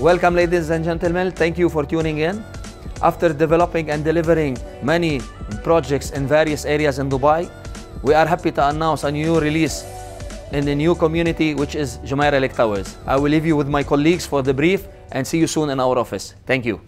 Welcome, ladies and gentlemen. Thank you for tuning in. After developing and delivering many projects in various areas in Dubai, we are happy to announce a new release in the new community, which is Jumeirah Lake Towers. I will leave you with my colleagues for the brief and see you soon in our office. Thank you.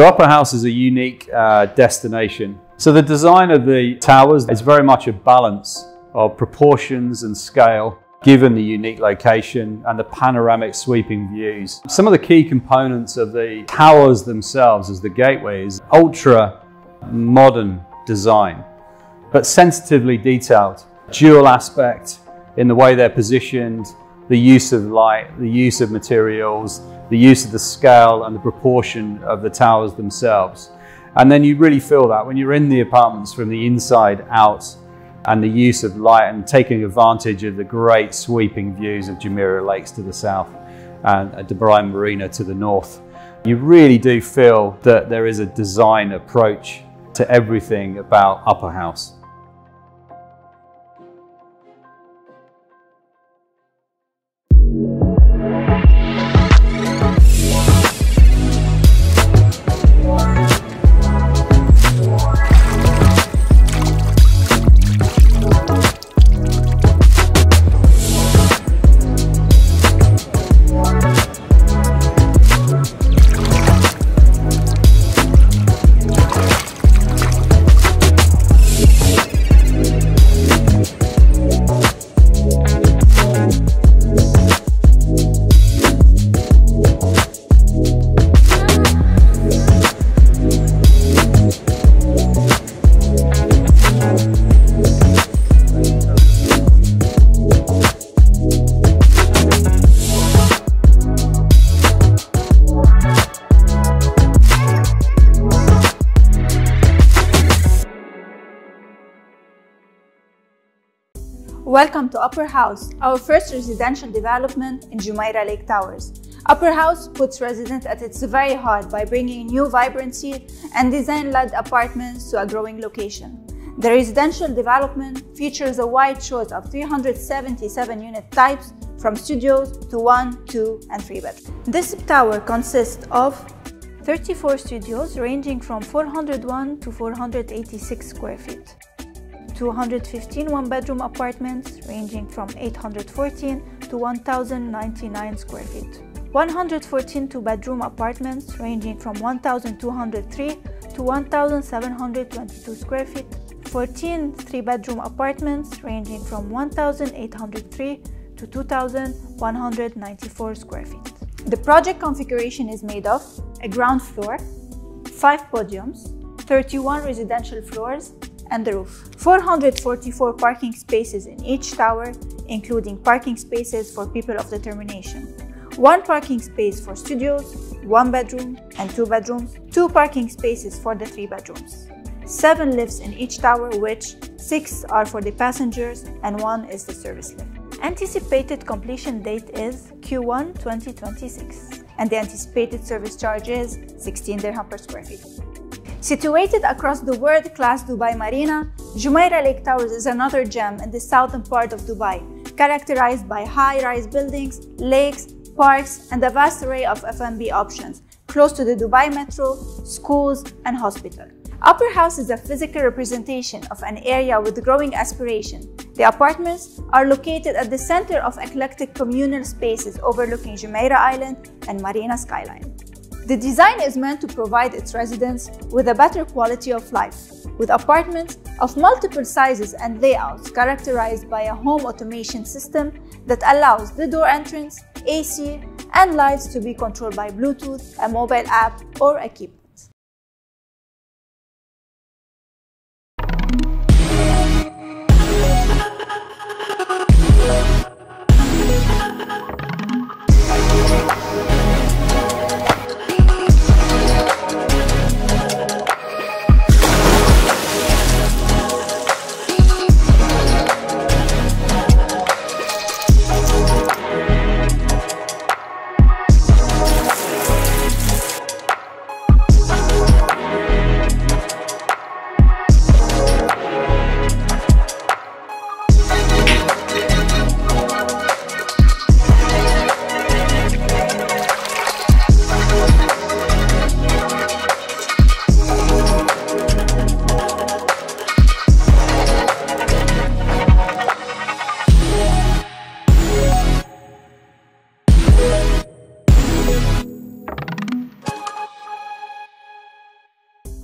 So Upper House is a unique uh, destination. So the design of the towers is very much a balance of proportions and scale given the unique location and the panoramic sweeping views. Some of the key components of the towers themselves as the gateways, ultra modern design, but sensitively detailed. Dual aspect in the way they're positioned, the use of light, the use of materials, the use of the scale and the proportion of the towers themselves. And then you really feel that when you're in the apartments from the inside out and the use of light and taking advantage of the great sweeping views of Jumeirah Lakes to the south and uh, Dubai Marina to the north. You really do feel that there is a design approach to everything about Upper House. Welcome to Upper House, our first residential development in Jumeirah Lake Towers. Upper House puts residents at its very heart by bringing new vibrancy and design-led apartments to a growing location. The residential development features a wide choice of 377 unit types from studios to 1, 2 and 3 bedrooms. This tower consists of 34 studios ranging from 401 to 486 square feet. 215 one-bedroom apartments ranging from 814 to 1,099 square feet. 114 two-bedroom apartments ranging from 1,203 to 1,722 square feet. 14 three-bedroom apartments ranging from 1,803 to 2,194 square feet. The project configuration is made of a ground floor, 5 podiums, 31 residential floors, and the roof. 444 parking spaces in each tower, including parking spaces for people of determination. One parking space for studios, one bedroom and two bedrooms, two parking spaces for the three bedrooms. Seven lifts in each tower, which six are for the passengers and one is the service lift. Anticipated completion date is Q1 2026 and the anticipated service charge is 16 dirham per square feet. Situated across the world-class Dubai Marina, Jumeirah Lake Towers is another gem in the southern part of Dubai, characterized by high-rise buildings, lakes, parks, and a vast array of F&B options, close to the Dubai Metro, schools, and hospital. Upper House is a physical representation of an area with growing aspiration The apartments are located at the center of eclectic communal spaces overlooking Jumeirah Island and Marina skyline. The design is meant to provide its residents with a better quality of life, with apartments of multiple sizes and layouts characterized by a home automation system that allows the door entrance, AC, and lights to be controlled by Bluetooth, a mobile app, or a keypad.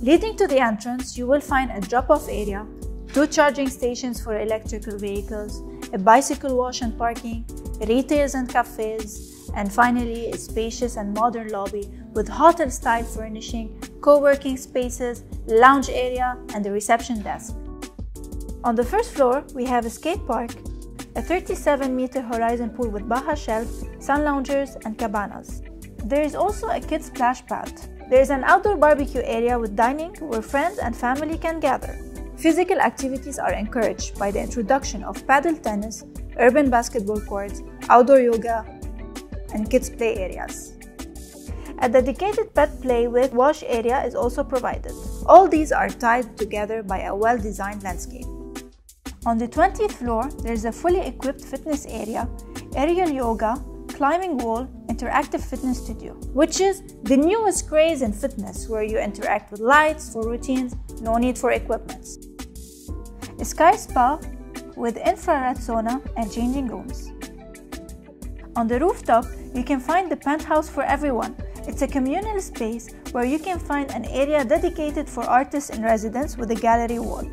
Leading to the entrance, you will find a drop-off area, two charging stations for electrical vehicles, a bicycle wash and parking, retails and cafes, and finally a spacious and modern lobby with hotel-style furnishing, co-working spaces, lounge area, and a reception desk. On the first floor, we have a skate park, a 37-meter horizon pool with Baja shelf, sun loungers, and cabanas. There is also a kids splash pad, there is an outdoor barbecue area with dining where friends and family can gather. Physical activities are encouraged by the introduction of paddle tennis, urban basketball courts, outdoor yoga, and kids play areas. A dedicated pet play with wash area is also provided. All these are tied together by a well-designed landscape. On the 20th floor, there is a fully equipped fitness area, aerial yoga, climbing wall interactive fitness studio, which is the newest craze in fitness where you interact with lights for routines, no need for equipment. A sky spa with infrared sauna and changing rooms. On the rooftop, you can find the penthouse for everyone. It's a communal space where you can find an area dedicated for artists in residence with a gallery wall.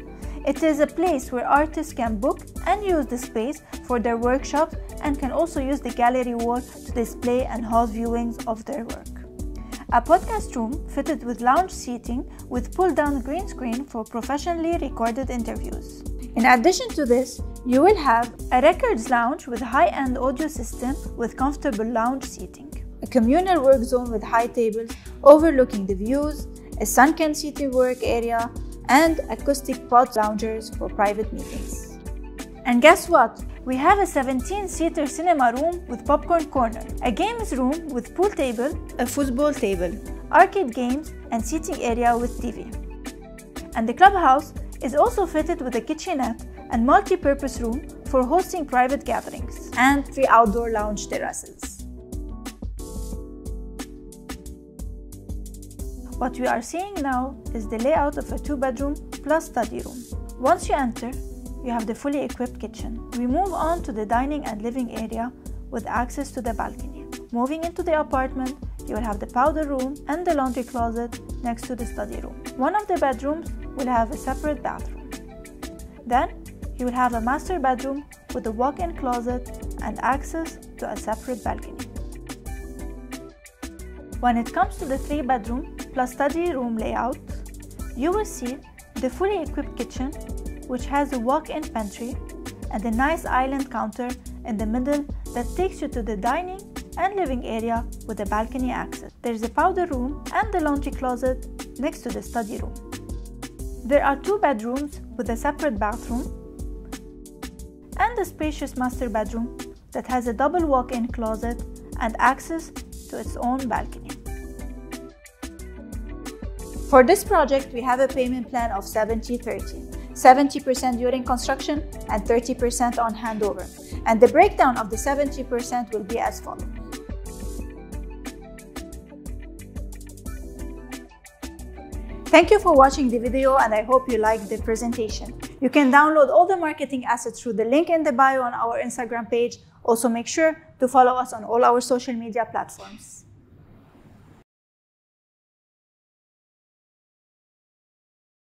It is a place where artists can book and use the space for their workshops and can also use the gallery wall to display and host viewings of their work. A podcast room fitted with lounge seating with pull-down green screen for professionally recorded interviews. In addition to this, you will have a records lounge with high-end audio system with comfortable lounge seating, a communal work zone with high tables overlooking the views, a sunken seating work area, and acoustic pod loungers for private meetings. And guess what? We have a 17-seater cinema room with popcorn corner, a games room with pool table, a football table, arcade games, and seating area with TV. And the clubhouse is also fitted with a kitchenette and multi-purpose room for hosting private gatherings, and three outdoor lounge terraces. What we are seeing now is the layout of a two-bedroom plus study room. Once you enter, you have the fully equipped kitchen. We move on to the dining and living area with access to the balcony. Moving into the apartment, you will have the powder room and the laundry closet next to the study room. One of the bedrooms will have a separate bathroom. Then, you will have a master bedroom with a walk-in closet and access to a separate balcony. When it comes to the three bedroom plus study room layout, you will see the fully equipped kitchen which has a walk-in pantry and a nice island counter in the middle that takes you to the dining and living area with a balcony access. There's a powder room and the laundry closet next to the study room. There are two bedrooms with a separate bathroom and a spacious master bedroom that has a double walk-in closet and access to its own balcony. For this project, we have a payment plan of 70-30. 70% during construction and 30% on handover. And the breakdown of the 70% will be as follows. Thank you for watching the video and I hope you liked the presentation. You can download all the marketing assets through the link in the bio on our Instagram page. Also, make sure to follow us on all our social media platforms.